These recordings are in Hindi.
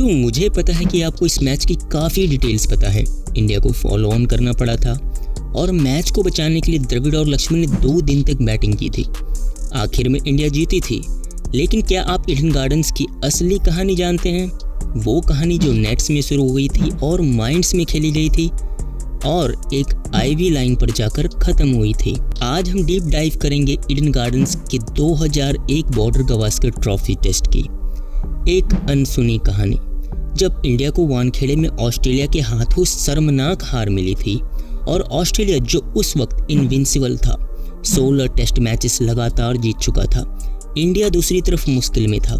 तो मुझे पता है कि आपको इस मैच की काफ़ी डिटेल्स पता है। इंडिया को फॉलो ऑन करना पड़ा था और मैच को बचाने के लिए द्रविड़ और लक्ष्मण ने दो दिन तक बैटिंग की थी। आखिर में इंडिया जीती थी। लेकिन क्या आप इडन गार्डन्स की असली कहानी जानते हैं? वो कहानी जो नेट्स में शुरू हुई थी और माइंड्स में खेली गई थी और एक आईवी लाइन पर जाकर खत्म हुई थी। आज हम डीप डाइव करेंगे इडन गार्डन्स के 2001 बॉर्डर गवास्कर ट्रॉफी टेस्ट की। एक अनसुनी कहानी। जब इंडिया को वानखेड़े में ऑस्ट्रेलिया के हाथों शर्मनाक हार मिली थी, और ऑस्ट्रेलिया जो उस वक्त इनविंसिबल था 16 टेस्ट मैचेस लगातार जीत चुका था, इंडिया दूसरी तरफ़ मुश्किल में था।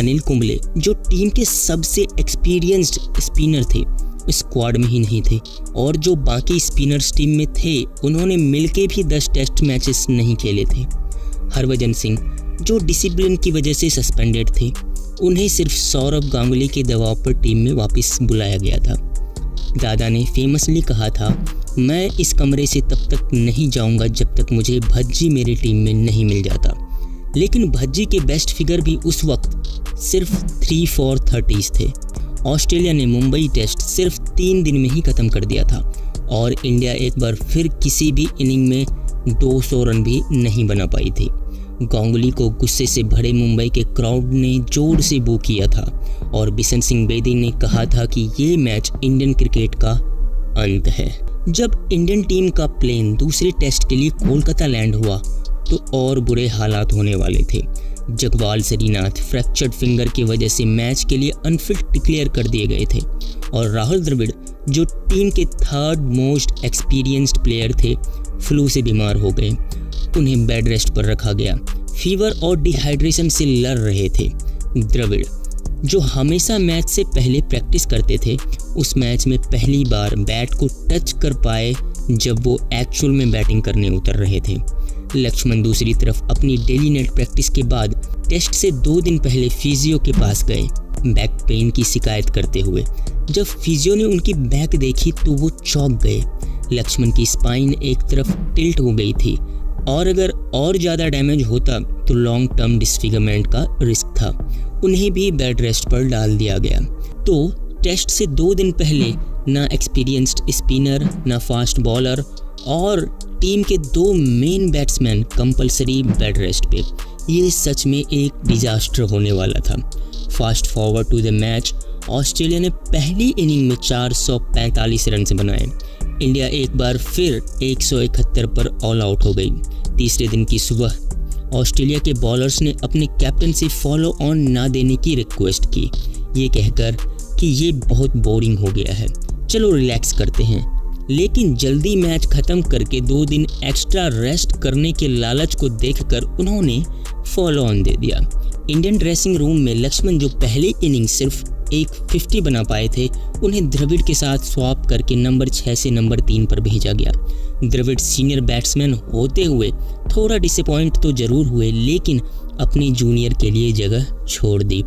अनिल कुंबले, जो टीम के सबसे एक्सपीरियंस्ड स्पिनर थे स्क्वाड में ही नहीं थे, और जो बाकी स्पिनर्स टीम में थे, उन्होंने मिलके भी 10 टेस्ट मैचेस नहीं खेले थे। हरभजन सिंह, जो डिसिप्लिन की वजह से सस्पेंडेड थे उन्हें सिर्फ़ सौरभ गांगुली के दबाव पर टीम में वापस बुलाया गया था। दादा ने फेमसली कहा था, मैं इस कमरे से तब तक नहीं जाऊँगा जब तक मुझे भज्जी मेरी टीम में नहीं मिल जाता। लेकिन भज्जी के बेस्ट फिगर भी उस वक्त सिर्फ़ थ्री फोर थर्टीज थे। ऑस्ट्रेलिया ने मुंबई टेस्ट सिर्फ़ तीन दिन में ही ख़त्म कर दिया था और इंडिया एक बार फिर किसी भी इनिंग में 200 रन भी नहीं बना पाई थी। गांगुली को गुस्से से भरे मुंबई के क्राउड ने ज़ोर से बू किया था और बिशन सिंह बेदी ने कहा था कि ये मैच इंडियन क्रिकेट का अंत है। जब इंडियन टीम का प्लेन दूसरे टेस्ट के लिए कोलकाता लैंड हुआ तो और बुरे हालात होने वाले थे। जगवाल सरीनाथ फ्रैक्चर्ड फिंगर की वजह से मैच के लिए अनफिट डिक्लेयर कर दिए गए थे और राहुल द्रविड़, जो टीम के थर्ड मोस्ट एक्सपीरियंस्ड प्लेयर थे फ्लू से बीमार हो गए। उन्हें बेड रेस्ट पर रखा गया। फीवर और डिहाइड्रेशन से लड़ रहे थे। द्रविड़, जो हमेशा मैच से पहले प्रैक्टिस करते थे, उस मैच में पहली बार बैट को टच कर पाए जब वो एक्चुअल में बैटिंग करने उतर रहे थे। लक्ष्मण दूसरी तरफ़ अपनी डेली नेट प्रैक्टिस के बाद टेस्ट से दो दिन पहले फिजियो के पास गए बैक पेन की शिकायत करते हुए। जब फिजियो ने उनकी बैक देखी तो वो चौंक गए। लक्ष्मण की स्पाइन एक तरफ़ टिल्ट हो गई थी और अगर और ज़्यादा डैमेज होता तो लॉन्ग टर्म डिसफिगरमेंट का रिस्क था। उन्हें भी बेड रेस्ट पर डाल दिया गया। तो टेस्ट से दो दिन पहले, ना एक्सपीरियंस्ड स्पिनर ना फास्ट बॉलर और टीम के दो main batsman compulsory bed rest पे। ये सच में एक डिजास्टर होने वाला था। Fast forward to the match Australia ने पहली इनिंग में 445 रन से बनाए। इंडिया एक बार फिर 171 पर ऑल आउट हो गई। तीसरे दिन की सुबह, ऑस्ट्रेलिया के बॉलर्स ने अपने कैप्टन से फॉलो ऑन ना देने की रिक्वेस्ट की। ये कहकर कि ये बहुत बोरिंग हो गया है। चलो रिलैक्स करते हैं। लेकिन जल्दी मैच खत्म करके दो दिन एक्स्ट्रा रेस्ट करने के लालच को देखकर उन्होंने फॉलो ऑन दे दिया। इंडियन ड्रेसिंग रूम में लक्ष्मण जो पहले इनिंग सिर्फ़ एक 50 बना पाए थे, उन्हें द्रविड़ के साथ स्वाप करके नंबर छः से नंबर तीन पर भेजा गया। द्रविड़ सीनियर बैट्समैन होते हुए थोड़ा डिसअपॉइंट तो ज़रूर हुए, लेकिन अपने जूनियर के लिए जगह छोड़ दी।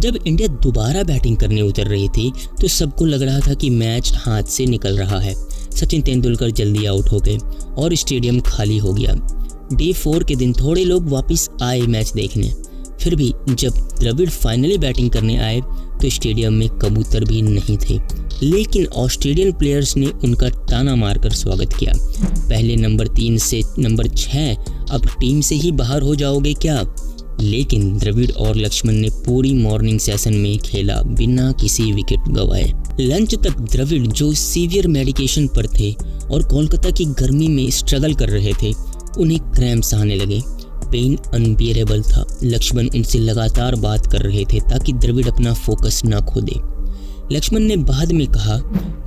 जब इंडिया दोबारा बैटिंग करने उतर रही थी तो सबको लग रहा था कि मैच हाथ से निकल रहा है। सचिन तेंदुलकर जल्दी आउट हो गए और स्टेडियम खाली हो गया। डे फोर के दिन थोड़े लोग वापस आए मैच देखने। फिर भी जब द्रविड़ फाइनली बैटिंग करने आए तो स्टेडियम में कबूतर भी नहीं थे। लेकिन ऑस्ट्रेलियन प्लेयर्स ने उनका ताना मारकर स्वागत किया। पहले नंबर तीन से नंबर छः अब टीम से ही बाहर हो जाओगे क्या? लेकिन द्रविड़ और लक्ष्मण ने पूरी मॉर्निंग सेशन में खेला बिना किसी विकेट गवाए। लंच तक द्रविड़ जो सीवियर मेडिकेशन पर थे और कोलकाता की गर्मी में स्ट्रगल कर रहे थे, उन्हें क्रैम्प्स आने लगे। पेन अनबियरेबल था। लक्ष्मण उनसे लगातार बात कर रहे थे ताकि द्रविड़ अपना फोकस ना खो दे लक्ष्मण ने बाद में कहा,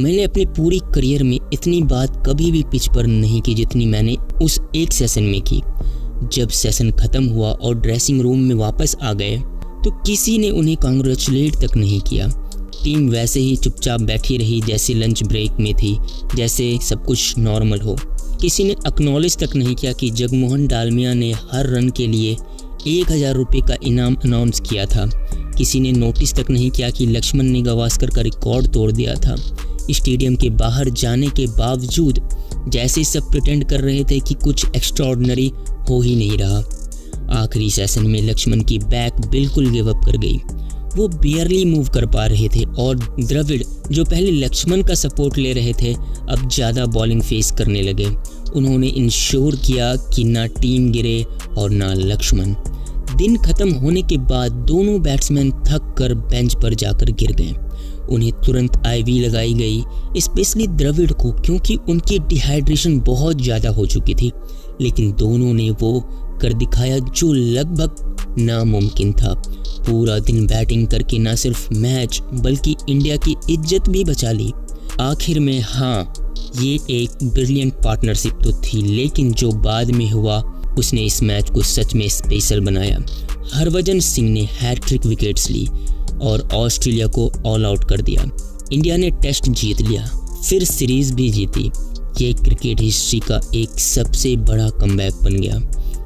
मैंने अपने पूरी करियर में इतनी बात कभी भी पिच पर नहीं की जितनी मैंने उस एक सेशन में की। जब सेशन खत्म हुआ और ड्रेसिंग रूम में वापस आ गए तो किसी ने उन्हें कॉन्ग्रेचुलेट तक नहीं किया। टीम वैसे ही चुपचाप बैठी रही जैसे लंच ब्रेक में थी, जैसे सब कुछ नॉर्मल हो। किसी ने अक्नॉलेज तक नहीं किया कि जगमोहन डालमिया ने हर रन के लिए एक हज़ार रुपये का इनाम अनाउंस किया था। किसी ने नोटिस तक नहीं किया कि लक्ष्मण ने गवास्कर का रिकॉर्ड तोड़ दिया था। स्टेडियम के बाहर जाने के बावजूद जैसे सब प्रिटेंड कर रहे थे कि कुछ एक्स्ट्रॉर्डनरी हो ही नहीं रहा। आखिरी सेशन में लक्ष्मण की बैक बिल्कुल गिव अप कर गई। वो बियरली मूव कर पा रहे थे और द्रविड़, जो पहले लक्ष्मण का सपोर्ट ले रहे थे, अब ज़्यादा बॉलिंग फेस करने लगे। उन्होंने इंश्योर किया कि ना टीम गिरे और ना लक्ष्मण। दिन खत्म होने के बाद दोनों बैट्समैन थक कर बेंच पर जाकर गिर गए। उन्हें तुरंत आईवी लगाई गई। स्पेशली द्रविड़ को, क्योंकि उनकी डिहाइड्रेशन बहुत ज़्यादा हो चुकी थी। लेकिन दोनों ने वो कर दिखाया जो लगभग नामुमकिन था। पूरा दिन बैटिंग करके ना सिर्फ़ मैच, बल्कि इंडिया की इज़्ज़त भी बचा ली। आखिर में हाँ ये एक ब्रिलियंट पार्टनरशिप तो थी, लेकिन जो बाद में हुआ, उसने इस मैच को सच में स्पेशल बनाया। हरभजन सिंह ने हैट्रिक विकेट्स ली और ऑस्ट्रेलिया को ऑल आउट कर दिया। इंडिया ने टेस्ट जीत लिया, फिर सीरीज़ भी जीती। ये क्रिकेट हिस्ट्री का एक सबसे बड़ा कमबैक बन गया।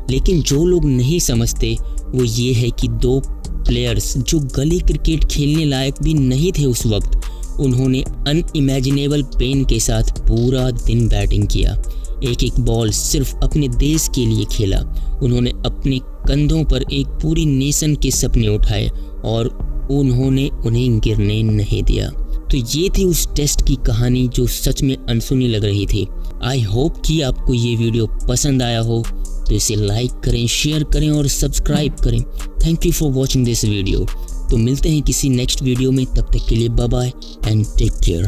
लेकिन जो लोग नहीं समझते, वो ये है कि दो प्लेयर्स जो गली क्रिकेट खेलने लायक भी नहीं थे उस वक्त, उन्होंने अनइमेजिनेबल पेन के साथ पूरा दिन बैटिंग किया। एक एक बॉल सिर्फ़ अपने देश के लिए खेला। उन्होंने अपने कंधों पर एक पूरी नेशन के सपने उठाए और उन्होंने उन्हें गिरने नहीं दिया। तो ये थी उस टेस्ट की कहानी जो सच में अनसुनी लग रही थी। आई होप कि आपको ये वीडियो पसंद आया हो। तो इसे लाइक करें शेयर करें और सब्सक्राइब करें। Thank you for watching this video तो मिलते हैं किसी नेक्स्ट वीडियो में। तब तक के लिए bye bye and take care